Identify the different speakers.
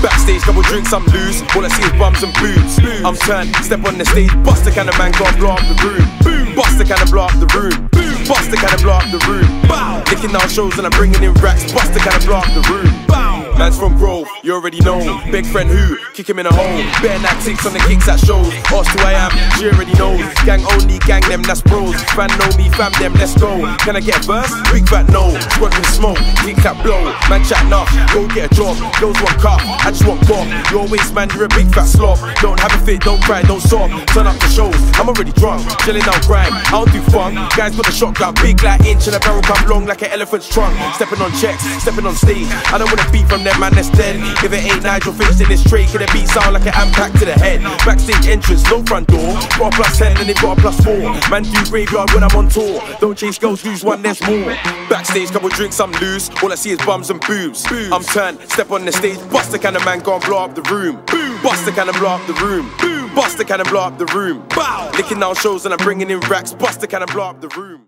Speaker 1: Backstage, double drinks, I'm loose. All I see is bums and boobs. I'm turned, step on the stage, Buster Cannon man, can blow up the room. Boom, Buster Cannon blow up the room. Boom, Buster Cannon blow up the room. Licking out shows and I'm bringing in racks, Buster Cannon blow up the room. Man's from Grove, you already know. Big friend who, kick him in a hole. Bare night ticks on the kicks at shows. Ask who I am, she already knows. Gang only, gang them, that's bros. Fan know me, fam them, let's go. Can I get a verse? Big fat no. Squad smoke, kick that blow. Man chat enough, go get a job. Girls want cup, I just want pop. Your waist man, you're a big fat slob. Don't have a fit, don't cry, don't sob. Turn up the shows, I'm already drunk. Chilling out grime, I don't do fun. Guys got the shotgun, big like inch and a barrel come long like an elephant's trunk. Stepping on checks, stepping on stage. I don't wanna beat from them man that's dead. If it ain't Nigel Finch, then it's Trey. Can the beat sound like an impact to the head? Backstage entrance, no front door. Got a plus 10 and they got a plus 4. Man, do graveyard when I'm on tour. Don't chase girls, lose one, there's more. Backstage, couple drinks, I'm loose. All I see is bums and boobs. I'm turned, step on the stage, Buster Cannon man, go and blow up the room. Buster Cannon blow up the room. Buster Cannon blow up the room. Bow! Licking down shows and I'm bringing in racks, Buster Cannon blow up the room.